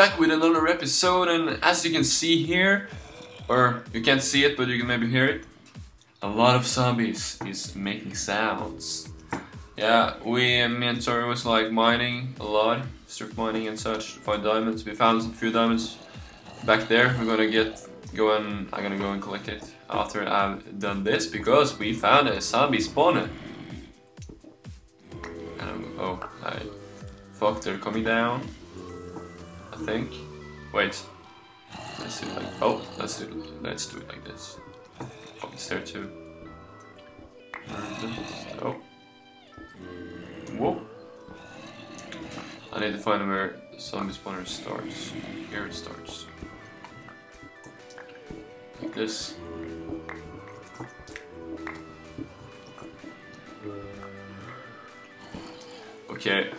back with another episode, and as you can see here, or you can't see it, but you can maybe hear it, a lot of zombies is making sounds. Yeah, we, me and Tori was like mining a lot, strip mining and such, to find diamonds. We found some few diamonds back there. We're gonna get, go and, I'm gonna go and collect it after I've done this, because we found a zombie spawner. Um, oh, I, fuck, they're coming down. Think. Wait. Let's do it like, oh, let's do it, let's do it like this. Fuck, it's there too. Oh. Whoa. I need to find where the zombie spawner starts. Here it starts. Like this. Okay.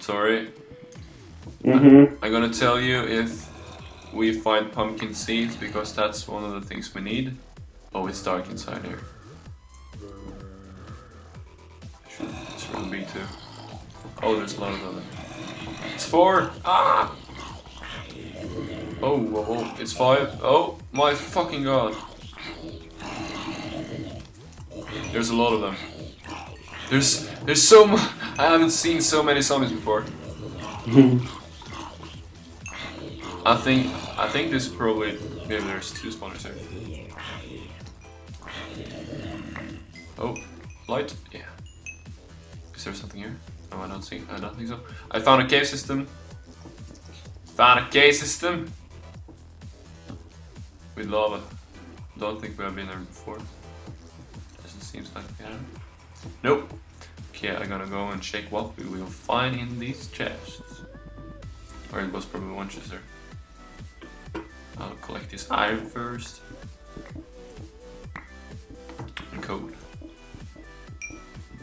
Sorry. Mm-hmm. I'm gonna tell you if we find pumpkin seeds because that's one of the things we need. Oh, it's dark inside here. Should, should be too. Oh, there's a lot of them. It's four! Ah! Oh, whoa, whoa, it's five. Oh, my fucking god. There's a lot of them. There's, there's so much. I haven't seen so many zombies before. I think, I think this is probably, maybe there's two spawners here. Oh, light? Yeah. Is there something here? No, I don't think, I don't think so. I found a cave system. Found a cave system. With lava. Don't think we have been there before. Doesn't seem like we have. Nope. Okay, I'm gonna go and check what we will find in these chests. Or it was probably one chest there. I'll collect this iron first. And coal.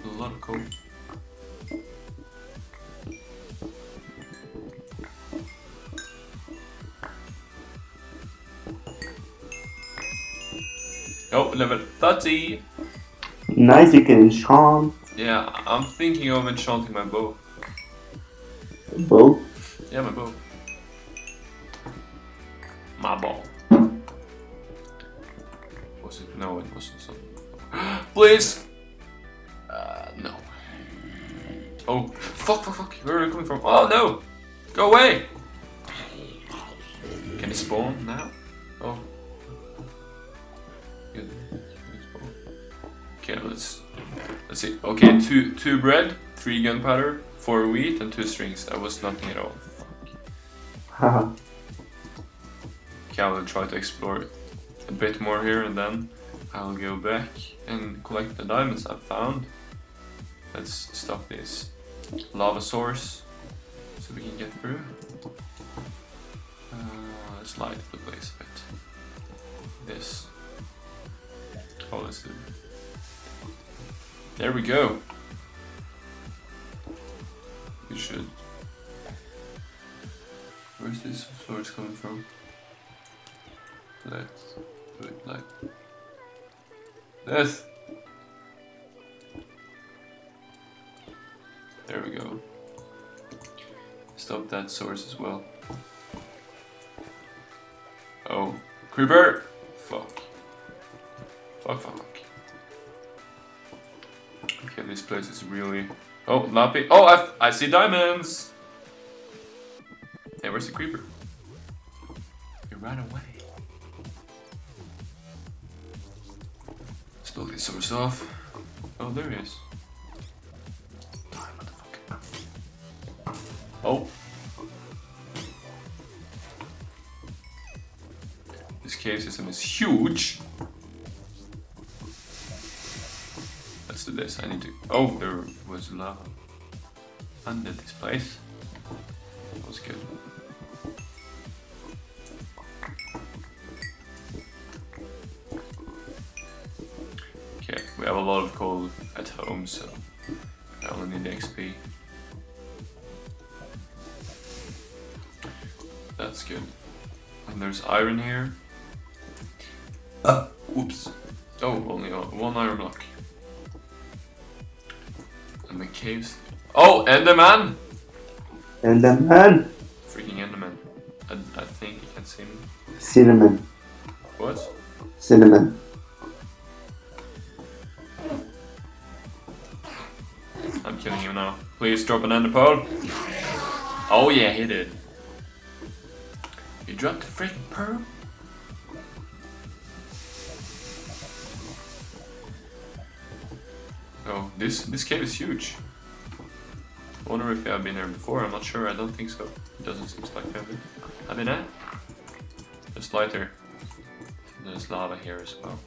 A lot of coal. Oh, level 30! Nice, you can enchant Yeah, I'm thinking of enchanting my bow. bow. Yeah, my bow. Please! Uh, no. Oh, fuck, fuck, fuck. Where are you coming from? Oh, no! Go away! Can it spawn now? Oh. Good. Okay, let's let's see. Okay, two two bread, three gunpowder, four wheat, and two strings. That was nothing at all. Haha. Okay, I will try to explore a bit more here and then I'll go back and collect the diamonds I've found. Let's stop this lava source so we can get through. Uh, let's light the place a bit. This. Oh, let's do There we go. We should. Where's this source coming from? Let's do it like this. There we go. Stop that source as well. Oh, creeper! Fuck. Fuck, fuck. Okay, this place is really... Oh, Lappy. Oh, I, I see diamonds! Hey, where's the creeper? He ran away. This source off. Oh, there he is. Oh. This cave system is huge. Let's do this. I need to. Oh, there was lava under this place. The caves. Oh, Enderman! Enderman! Freaking Enderman. I, I think you can see me. Cinnamon. What? Cinnamon. I'm killing you now. Please drop an ender pearl. Oh yeah, he did. You dropped the freaking pearl? This this cave is huge. I wonder if I've been here before. I'm not sure. I don't think so. It doesn't seem like I've been. I've been there. There's lighter. There's lava here as well.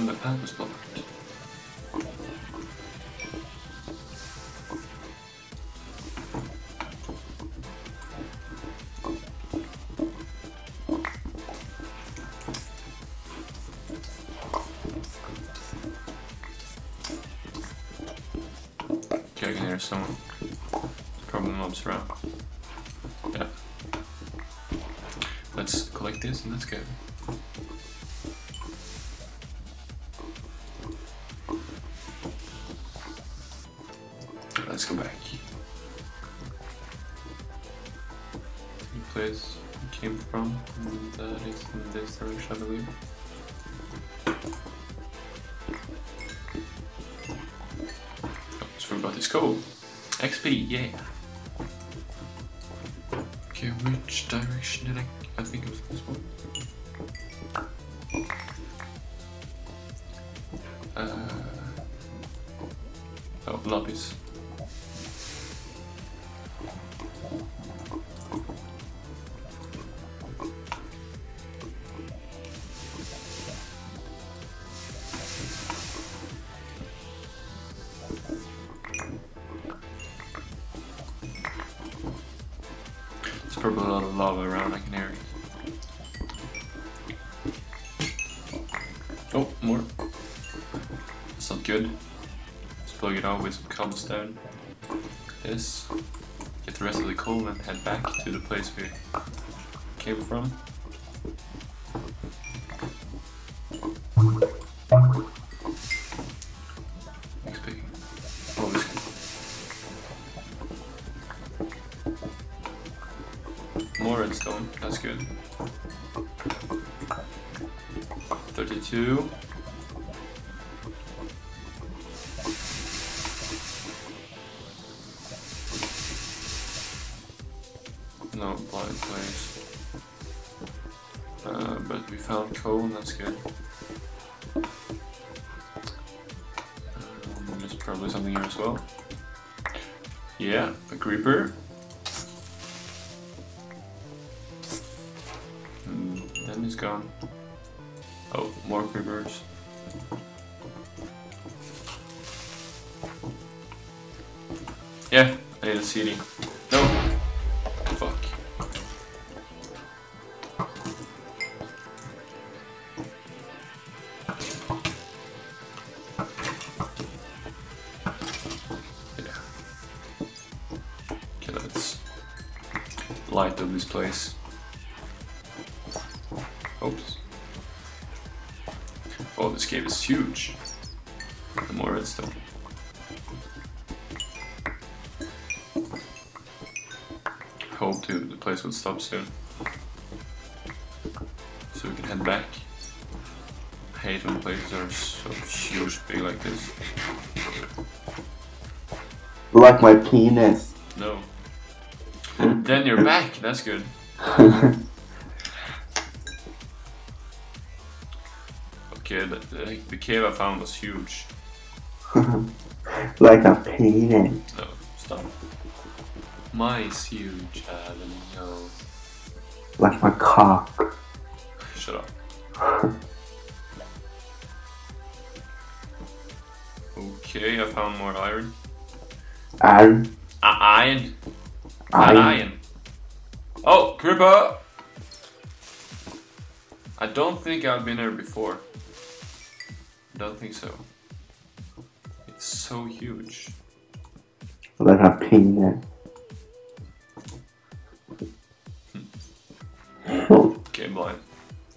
Then the was blocked. Okay, I someone. Probably mobs around. Yeah. Let's collect this and let's go. In this direction, I believe. Almost forgot this code. XP, yeah. Okay, which direction did I? I think it was this one. Probably a lot of lava around, I can hear. Oh, more. That's not good. Let's plug it out with some cobblestone. This. Get the rest of the coal and head back to the place we came from. Yeah, a creeper. And then he's gone. Oh, more creepers. Yeah, I need a CD. Place. Oops. Oh, this cave is huge. The more redstone. Hope to the place will stop soon. So we can head back. I hate when places are so huge big like this. Like my penis. No. then you're back. That's good. Okay, the, the, the cave I found was huge. like a penis. No, stop. Mine's huge. No. Like my cock. Shut up. Okay, I found more iron. Iron. Uh, iron. Not Iron. Oh, creeper! I don't think I've been here before. Don't think so. It's so huge. Like a there. Hmm. Okay, blind.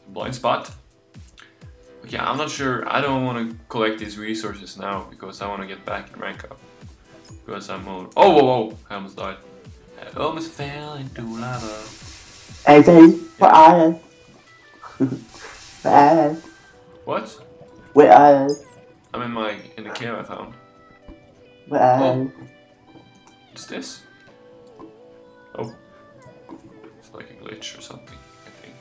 Blind spot. Okay, I'm not sure. I don't want to collect these resources now because I want to get back in rank up. Because I'm all. Oh, whoa, whoa! I almost died. I almost fell into lava. Hey, are you? Where are you? What? Where are you? I'm in my in the cave I found. Where are Oh. What's this? Oh. It's like a glitch or something, I think.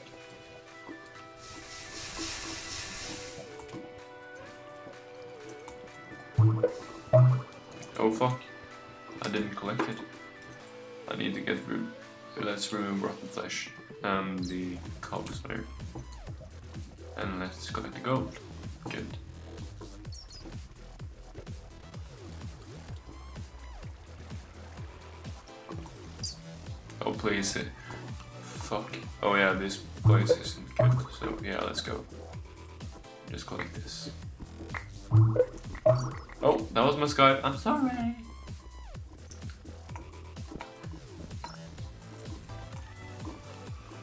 Oh fuck. I didn't collect it. I need to get rid. Let's remove rotten flesh and the cobblestone. And let's collect the gold. Good. Oh please. Fuck. Oh yeah, this place isn't good. So yeah, let's go. Just collect this. Oh, that was my Skype. I'm sorry.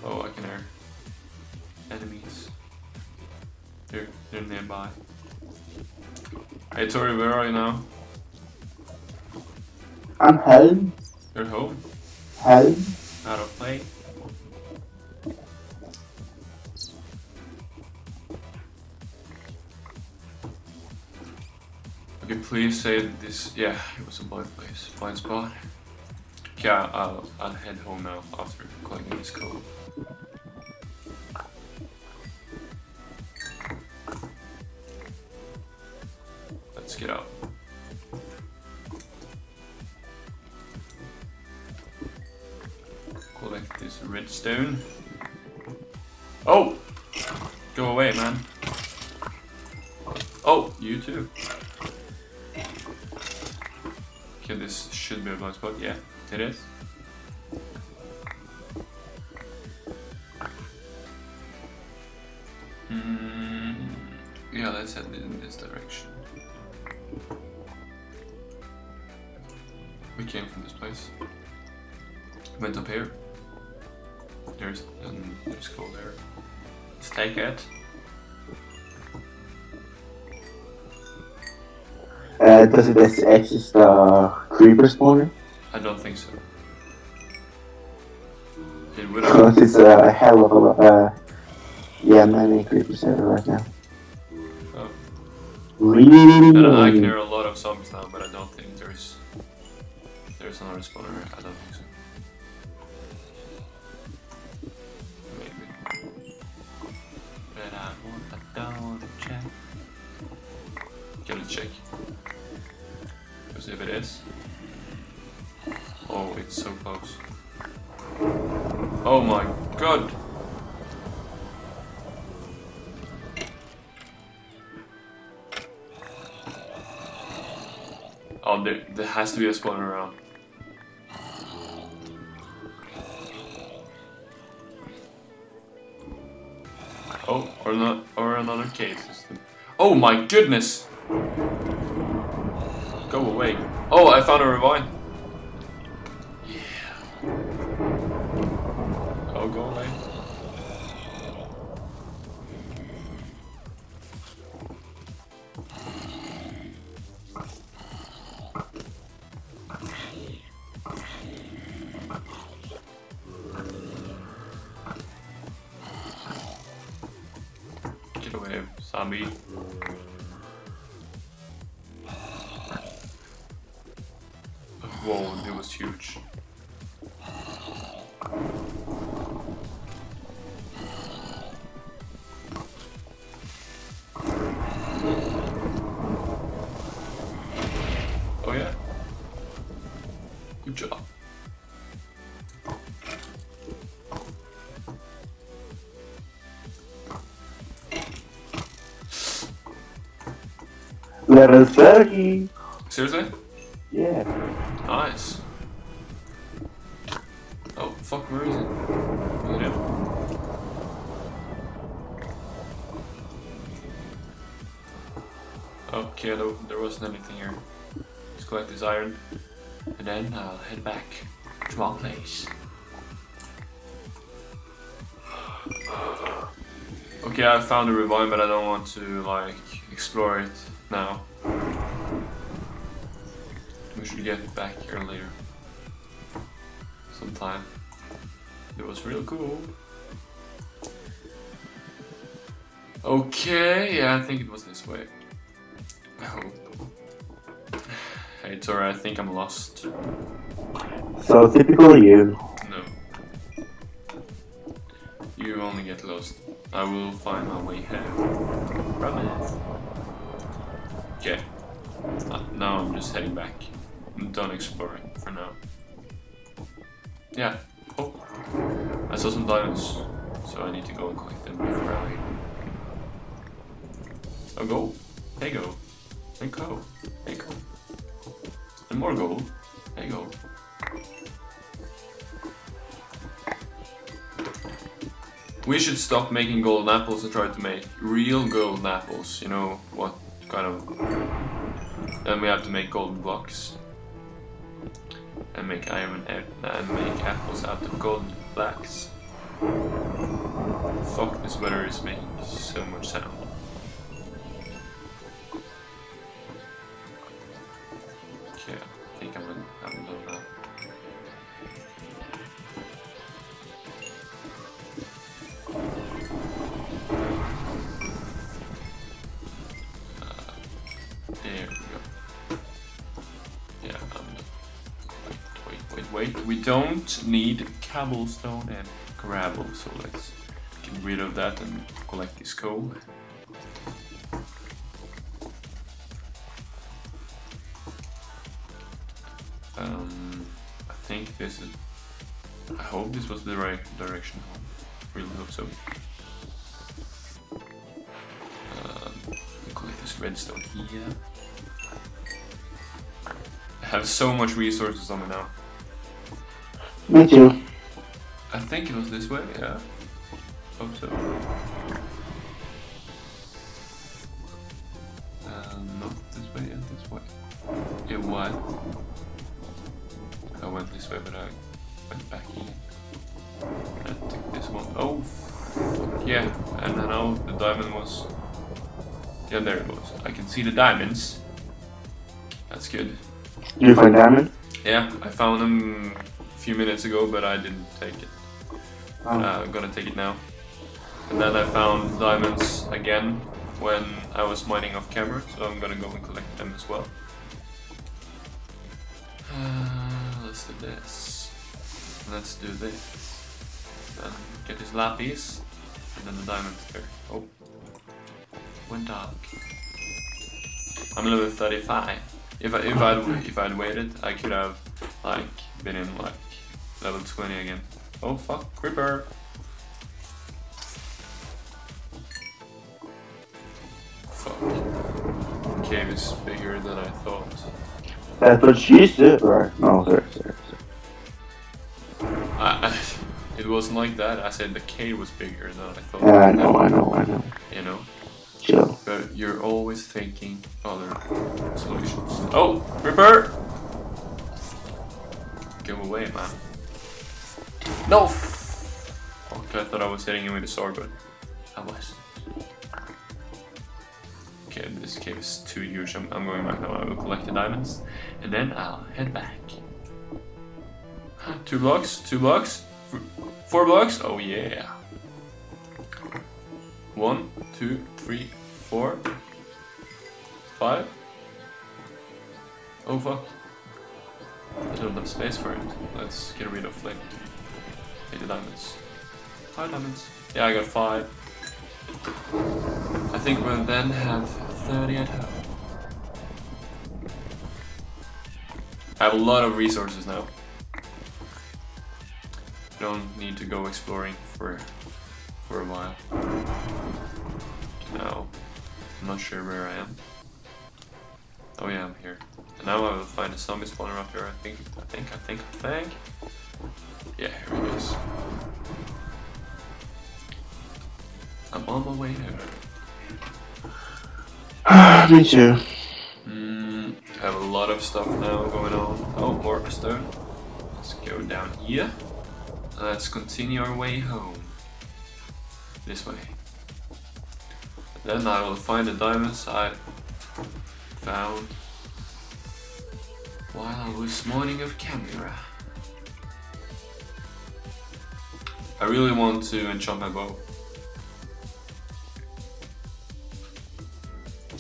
Oh, I can hear enemies. They're they're nearby. Hey Tori, where are you now? I'm home. You're home. Home. Out of play. Okay, please say this. Yeah, it was a blind place, blind spot. Yeah, I'll, I'll head home now after collecting this code. Yeah, let's head in this direction. We came from this place. Went up here. There's and there's coal there. Let's take it. Uh, does this exist the creeper spawner? I don't think so. It would have. It's a hell of a lot. Uh, yeah, many creepers there right now. Really? And I can hear a lot of zombies now, but I don't think there's there's another spawner. here. I don't think so. Maybe. But I want a double check. Can check? Because if it is, oh, it's so close. Oh my god! Oh, there, there has to be a spawner around. Oh, or not, or another cave system. Oh my goodness! Go away. Oh, I found a ravine. Level 30. Seriously? Yeah. Nice. Oh, fuck, where is it? Is it him? Okay, there, there wasn't anything here. Let's collect this iron. And then I'll head back to my place. Okay, I found a ravine, but I don't want to, like, explore it now. Get back here later. Sometime. It was real cool. Okay, yeah, I think it was this way. I hope. Hey, Tora, I think I'm lost. So typical you. No. You only get lost. I will find my way home. Promise. Okay. Uh, now I'm just heading back. I'm done exploring for now. Yeah. Oh. I saw some diamonds. So I need to go and collect them before I. Oh, go. Hey, go. Hey, go. Hey, go. And more gold. Hey, go. We should stop making golden apples and try to make real golden apples. You know what kind of. Then we have to make golden blocks. And make iron out uh, and make apples out of golden blocks. Fuck, this weather is making so much sound. We don't need cobblestone and gravel, so let's get rid of that and collect this coal. Um, I think this is. I hope this was the right direction. Really hope so. Um, collect this redstone here. I have so much resources on me now. Me too. I think it was this way, yeah. Hope so. Uh, not this way, and this way. It was. I went this way, but I went back in. I took this one. Oh, yeah. And I know the diamond was. Yeah, there it was. I can see the diamonds. That's good. Did you find diamonds? Yeah, I found them few minutes ago, but I didn't take it. Uh, I'm gonna take it now. And then I found diamonds again when I was mining off camera, so I'm gonna go and collect them as well. Uh, let's do this. Let's do this. Then get his lapis, and then the diamonds there. Oh, went up. I'm level 35. If I if I'd if I'd waited, I could have like been in like level 20 again. Oh fuck, creeper! Fuck. Cave is bigger than I thought. That's what she said. Right. No, sorry, sorry. sorry. I, I, it wasn't like that. I said the cave was bigger than I thought. Yeah, I know, I know, I know. You know, Chill. but you're always thinking other solutions. Oh, creeper! Go away, man. No! Okay, I thought I was hitting him with a sword, but I was. Okay, this cave is too huge. I'm, I'm going back now. I will collect the diamonds, and then I'll head back. Two blocks? Two blocks? Four blocks? Oh yeah. One, two, three, four, five. Oh fuck. I don't have space for it. Let's get rid of like 80 diamonds. 5 diamonds. Yeah, I got 5. I think we'll then have 30 at home. I have a lot of resources now. Don't need to go exploring for for a while. Now, I'm not sure where I am. Oh yeah, I'm here. And now I will find a zombie spawner up here, I think, I think, I think, I think. Yeah, here it is. I'm on my way there. Me too. Mm, I have a lot of stuff now going on. Oh, more stone. Let's go down here. Let's continue our way home. This way. Then I will find the diamonds I found while I was mining of camera. I really want to enchant my bow.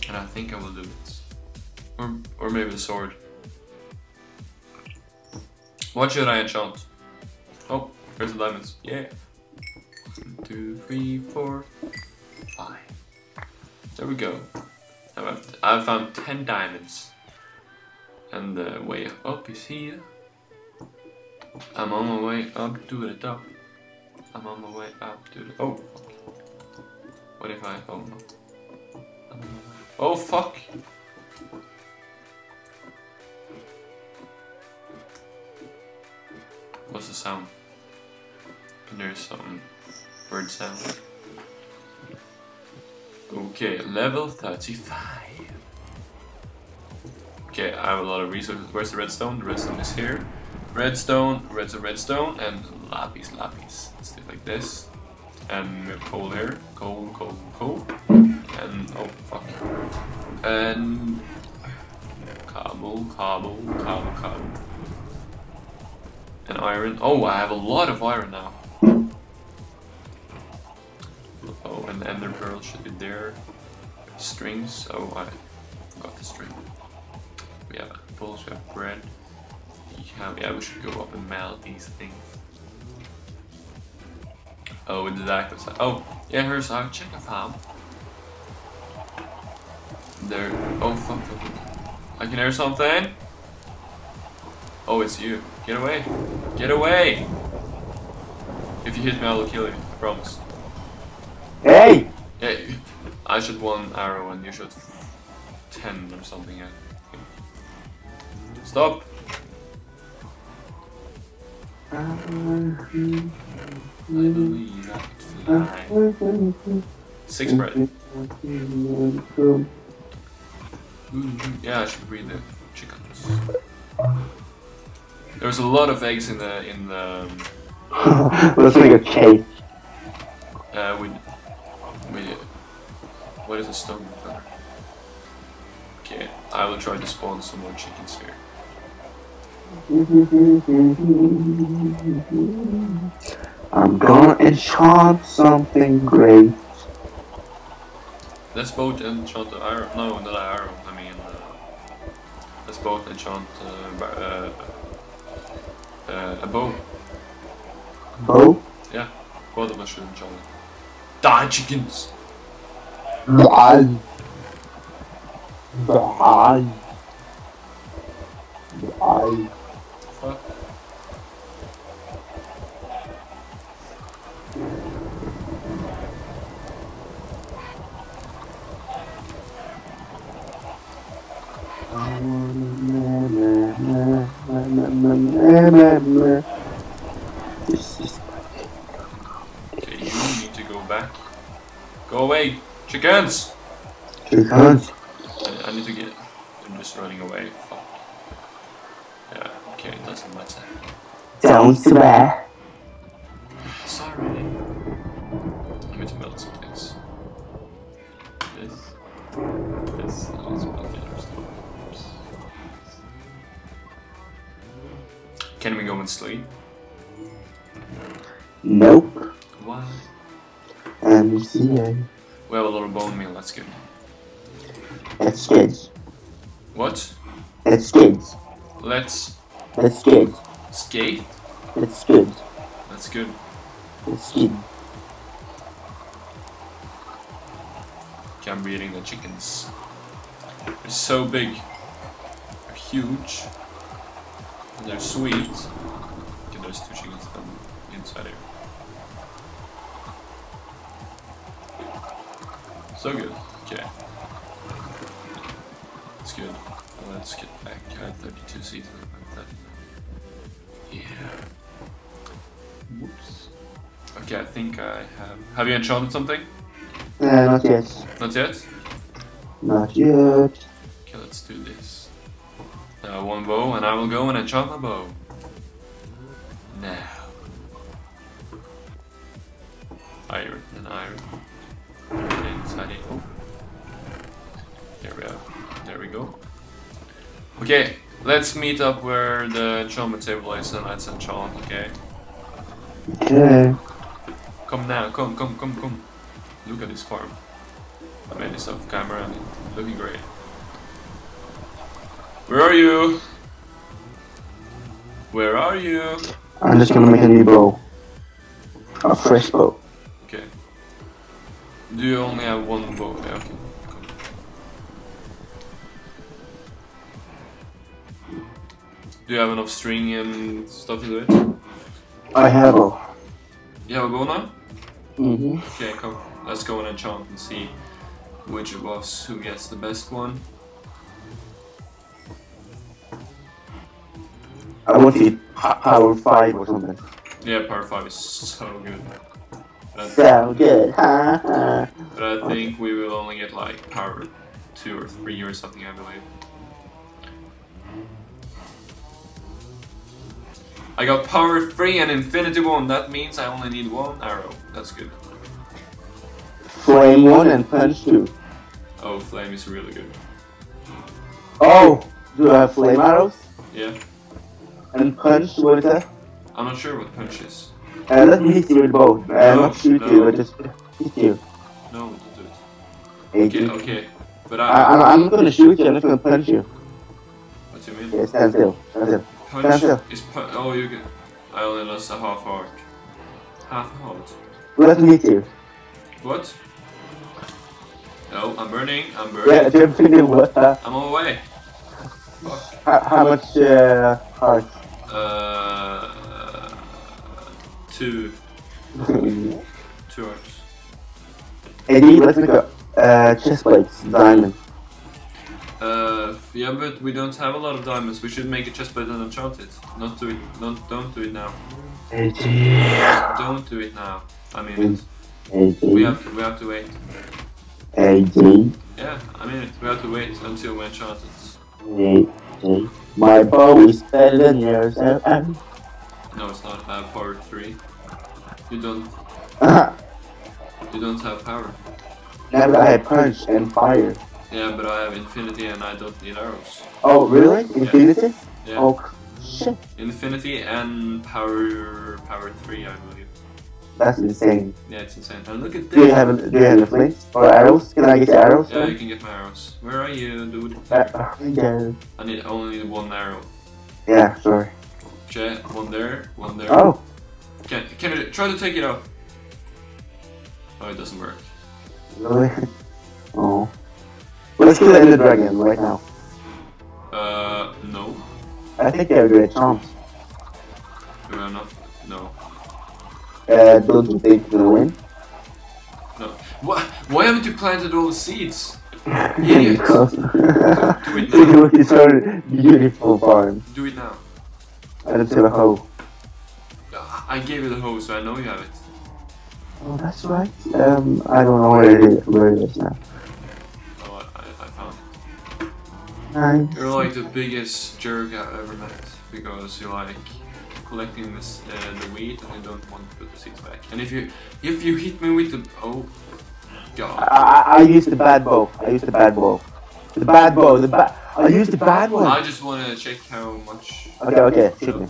And I think I will do it. Or, or maybe the sword. What should I enchant? Oh, there's the diamonds. Yeah. One, two, three, four, five. There we go. I've, I've found 10 diamonds. And the way up is here. I'm on my way up to the top. I'm on my way up to the. Oh, fuck. What if I. Oh no. I'm on my way- Oh, fuck! What's the sound? There's some bird sound. Okay, level 35. Okay, I have a lot of resources. Where's the redstone? The redstone is here. Redstone, redstone, redstone, and lapis, lapis. It like this. And we have coal here. Coal, coal, coal. And, oh, fuck. And... Cobble, cobble, cobble, cobble. And iron. Oh, I have a lot of iron now. Oh, and the ender pearl should be there. Strings. Oh, I forgot the string. We have apples, we have bread. Yeah, we should go up and melt these things. Oh, with the dark side. Oh, yeah, here's our chicken farm. There. Oh, fuck, fuck, fuck. I can hear something. Oh, it's you. Get away. Get away! If you hit me, I will kill you. I promise. Hey! Yeah, I shoot one arrow and you shoot ten or something. Yeah. Stop! Six bread. Ooh, yeah, I should breed the chickens. There's a lot of eggs in the in the Let's make a cake. uh with with what is a stone feather? Okay, I will try to spawn some more chickens here. I'm gonna enchant something great. Let's both enchant the iron. No, not iron. I mean, uh, let's both enchant uh, uh, uh, a bow. Bow? Yeah, both of us should enchant it. Die, chickens! Bye. Bye. Bye. Fuck. This is Okay, you need to go back. Go away, chickens! because I, I need to get. I'm just running away. Fuck. Okay, it doesn't matter. don't swear. Sorry. I need to melt some things. This. This. and let's the other stuff. Can we go and sleep? Nope. Why? I'm seeing. We have a lot of bone meal. Let's get one. That's good. It's kids. What? It's kids. Let's That's good. Skate? That's good. That's good. That's good. Okay, I'm eating the chickens. They're so big. They're huge. And they're sweet. Okay, there's two chickens inside here. So good. Okay. That's good. Let's get back. I had 32 seats. I'm 39. Yeah. Whoops. Okay, I think I have. Have you enchanted something? Uh, not yet. Not yet? Not yet. Okay, let's do this. Now one bow, and I will go and enchant my bow. Let's meet up where the enchantment table is and let's enchant, okay? Okay. Come now, come, come, come, come. Look at this farm. I made this off camera and it's looking great. Where are you? Where are you? I'm just gonna make a new bow. A fresh bow. Okay. Do you only have one bow? Do you have enough string and stuff to do it? I have a. You have a bow now? Mm-hmm. Okay, come. Let's go and enchant and see which of us who gets the best one. I want to eat power five or something. Yeah, power 5 is so good. But, So good. But I think we will only get like power 2 or 3 or something, I believe. I got power 3 and infinity 1, that means I only need one arrow. That's good. Flame one and punch two. Oh, flame is really good. Oh, do I have flame arrows? Yeah, And punch, what is that? I'm not sure what punch is. Uh, let me hit you with both. I'm not shoot no. you, but just hit you. No, don't do it. Okay, okay. But I, I. Not gonna shoot you, I'm not gonna punch you. What do you mean? Okay, stand still. Stand still. Cancel. is pu- Oh, you get. I only lost a half heart. Half heart. Let me you. What? No, I'm burning. I'm burning. Yeah, definitely what? Uh, I'm on my way. Fuck. how, how much uh, heart? Uh, two, two hearts. Eddie, let's make a uh, chest plates, diamond. Uh, yeah, but we don't have a lot of diamonds. We should make a chest plate and enchant it. Not do it. Not don't do it now. Don't do it now. I mean, it. We have to. We have to wait. Yeah, I mean it. We have to wait until we enchant it. My bow is yours. Uh, um, No, it's not. I have power three. You don't. uh, You don't have power. Never I have punch and fire. Yeah, but I have infinity and I don't need arrows. Oh, really? Infinity? Yeah, Oh, shit. infinity and power power three, I believe. That's insane. Yeah, it's insane. And look at this. Do you this. have do you have the flames or arrows? Can I get arrows? Yeah, you can get my arrows. Where are you, dude? Uh, uh, yeah. I need only one arrow. yeah, sorry. Okay, one there, one there. Oh, Can can you try to take it out? Oh, it doesn't work. really? Oh. Let's kill the Ender Dragon right now. Uh, no, I think they have a great chance. we are not. No, Uh, don't you think gonna win? no. Why? Why haven't you planted all the seeds? Idiot. because Do it now. was a beautiful farm. Do it now. I don't have a hoe. I gave you the hoe, so I know you have it. Oh, that's right. Um, I don't know where it is, where it is now. You're like the biggest jerk I've ever met because you're like collecting this uh, the wheat and you don't want to put the seeds back. And if you if you hit me with the oh I, god, I, I used the bad bow. I used the bad bow. The bad bow. The bad. I used the bad one. I just want to check how much Okay, okay, shoot me.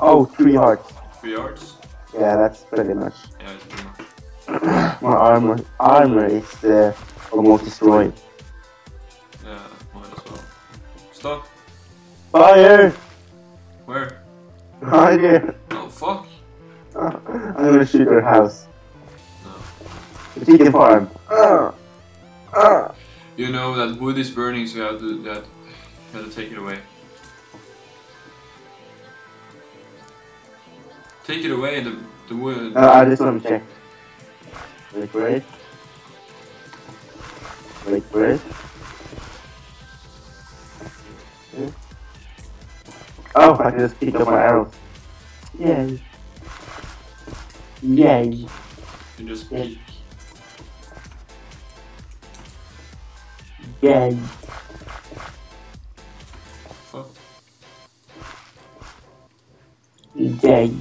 Oh, three hearts. three hearts. Yeah, that's pretty much. Yeah, it's pretty much. My armor, armor is uh, almost destroyed. Stop. Fire! Where? Right here. Oh fuck. I'm gonna shoot her house. No. The chicken farm. Uh, uh. You know that wood is burning, so you have to that you have to take it away. Take it away, the the wood. Uh, I just want to check. Wait for it. Wait for it. Hmm. Oh, I can just pick up my arrows. Yay. Yay. You just Yeah. peek. Yay. Fuck. Yay.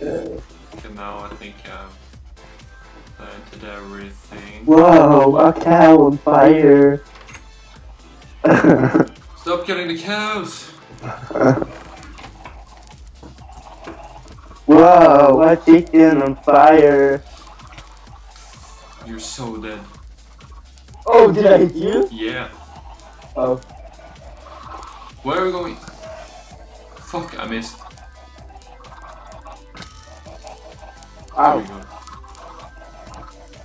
Okay, now I think I've planted everything. Whoa, a cow on fire. Stop killing the cows! Whoa, a chicken on fire. You're so dead. Oh, did I hit you? Yeah. Oh. Where are we going? Fuck, I missed. There Ow. we go.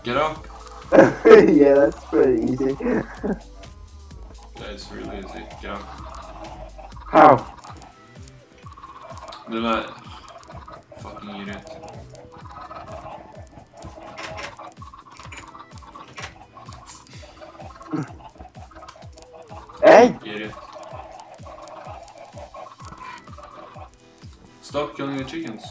Get up. yeah, that's pretty easy. That's really easy. Get up. How? Then I... Fucking idiot. Hey! Idiot. Stop killing the chickens.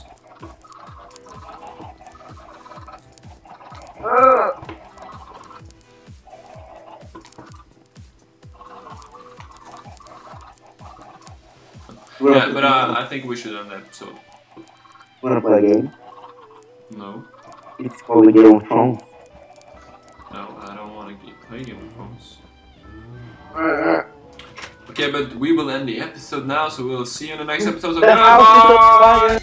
I think we should end the episode. Wanna play a game? No. It's called a Game of Thrones. No, I don't want to play Game of Thrones. Okay, but we will end the episode now, so we'll see you in the next mm. episode. So The